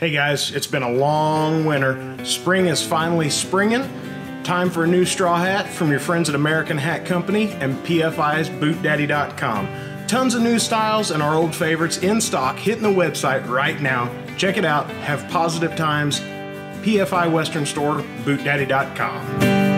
Hey guys, it's been a long winter. Spring is finally springing. Time for a new straw hat from your friends at American Hat Company and PFI's BootDaddy.com. Tons of new styles and our old favorites in stock hitting the website right now. Check it out. Have positive times. PFI Western Store, BootDaddy.com.